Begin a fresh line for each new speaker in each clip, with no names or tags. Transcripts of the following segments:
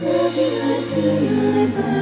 Navigatinai barufai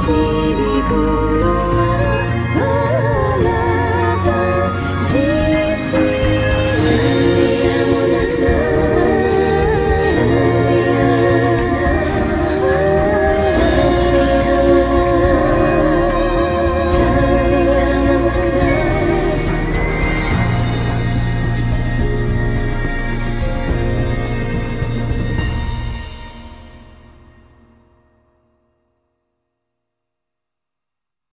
起的歌